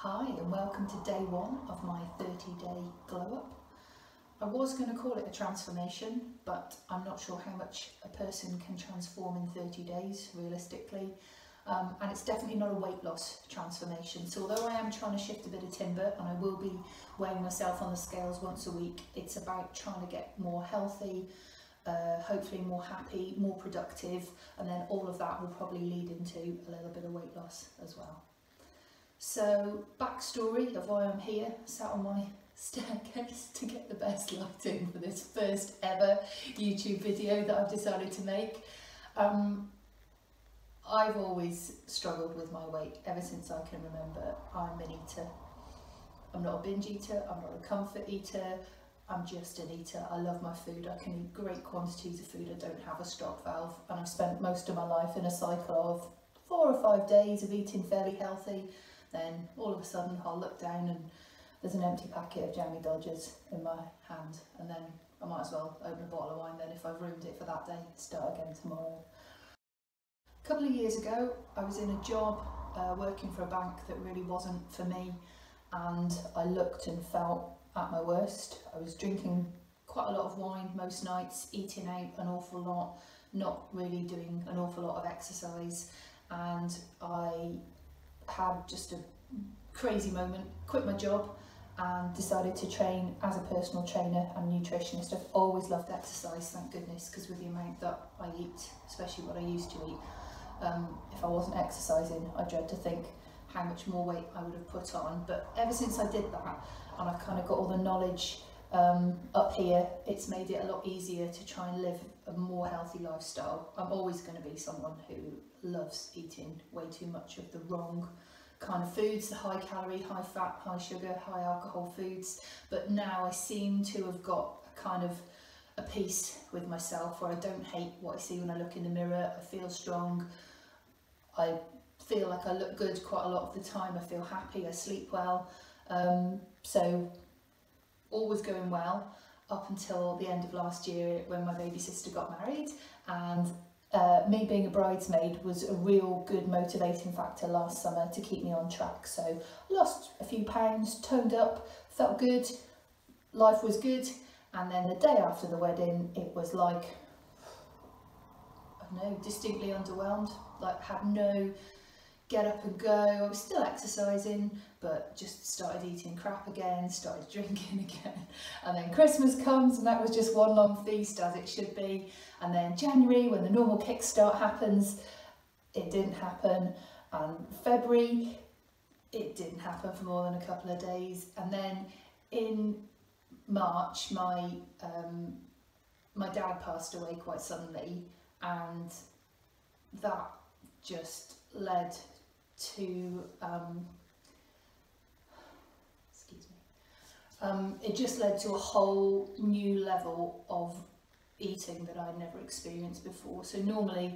Hi and welcome to day one of my 30 day glow up. I was going to call it a transformation but I'm not sure how much a person can transform in 30 days realistically um, and it's definitely not a weight loss transformation so although I am trying to shift a bit of timber and I will be weighing myself on the scales once a week it's about trying to get more healthy uh, hopefully more happy, more productive, and then all of that will probably lead into a little bit of weight loss as well. So, backstory of why I'm here, sat on my staircase to get the best lighting for this first ever YouTube video that I've decided to make. Um, I've always struggled with my weight ever since I can remember. I'm an eater. I'm not a binge eater, I'm not a comfort eater, I'm just an eater. I love my food. I can eat great quantities of food. I don't have a stop valve. And I've spent most of my life in a cycle of four or five days of eating fairly healthy. Then all of a sudden I'll look down and there's an empty packet of jammy dodgers in my hand. And then I might as well open a bottle of wine then if I've ruined it for that day, start again tomorrow. A couple of years ago, I was in a job uh, working for a bank that really wasn't for me. And I looked and felt at my worst. I was drinking quite a lot of wine most nights, eating out an awful lot, not really doing an awful lot of exercise and I had just a crazy moment, quit my job and decided to train as a personal trainer and nutritionist. I've always loved exercise, thank goodness, because with the amount that I eat, especially what I used to eat, um, if I wasn't exercising, I dread to think how much more weight I would have put on. But ever since I did that, and I've kind of got all the knowledge um, up here, it's made it a lot easier to try and live a more healthy lifestyle. I'm always going to be someone who loves eating way too much of the wrong kind of foods, the high calorie, high fat, high sugar, high alcohol foods. But now I seem to have got a kind of a peace with myself where I don't hate what I see when I look in the mirror. I feel strong. I feel like I look good quite a lot of the time. I feel happy. I sleep well. Um, so all was going well up until the end of last year when my baby sister got married and uh, me being a bridesmaid was a real good motivating factor last summer to keep me on track. So lost a few pounds, toned up, felt good, life was good. And then the day after the wedding, it was like, I don't know, distinctly underwhelmed, like had no get up and go. I was still exercising, but just started eating crap again, started drinking again. And then Christmas comes and that was just one long feast as it should be. And then January, when the normal kickstart happens, it didn't happen. And February, it didn't happen for more than a couple of days. And then in March, my um, my dad passed away quite suddenly, and that just led to um, excuse me. Um, it just led to a whole new level of eating that I'd never experienced before. So normally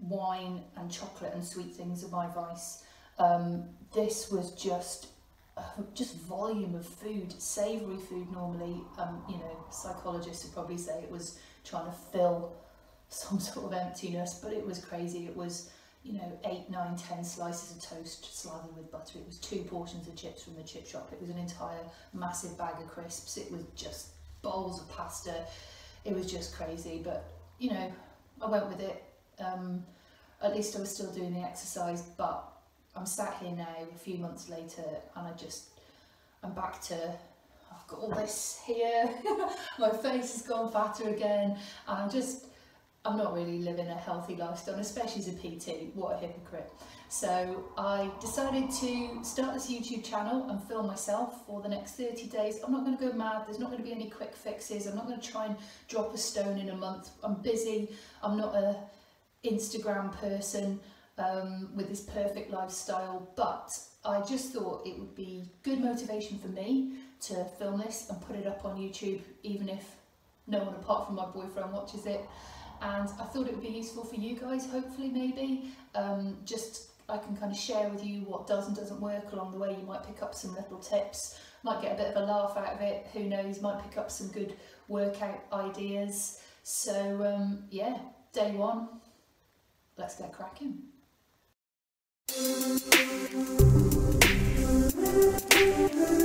wine and chocolate and sweet things are my vice. Um, this was just uh, just volume of food savory food normally. Um, you know psychologists would probably say it was trying to fill some sort of emptiness but it was crazy. It was you know, eight, nine, ten slices of toast slathered with butter. It was two portions of chips from the chip shop. It was an entire massive bag of crisps. It was just bowls of pasta. It was just crazy, but you know, I went with it. Um, at least I was still doing the exercise, but I'm sat here now a few months later and I just, I'm back to, I've got all this here, my face has gone fatter again, and I'm just, I'm not really living a healthy lifestyle, especially as a PT, what a hypocrite. So I decided to start this YouTube channel and film myself for the next 30 days. I'm not going to go mad, there's not going to be any quick fixes, I'm not going to try and drop a stone in a month. I'm busy, I'm not a Instagram person um, with this perfect lifestyle, but I just thought it would be good motivation for me to film this and put it up on YouTube, even if no one apart from my boyfriend watches it and I thought it would be useful for you guys hopefully maybe. Um, just I can kind of share with you what does and doesn't work along the way. You might pick up some little tips might get a bit of a laugh out of it who knows? Might pick up some good workout ideas. So um, yeah day one let's get cracking.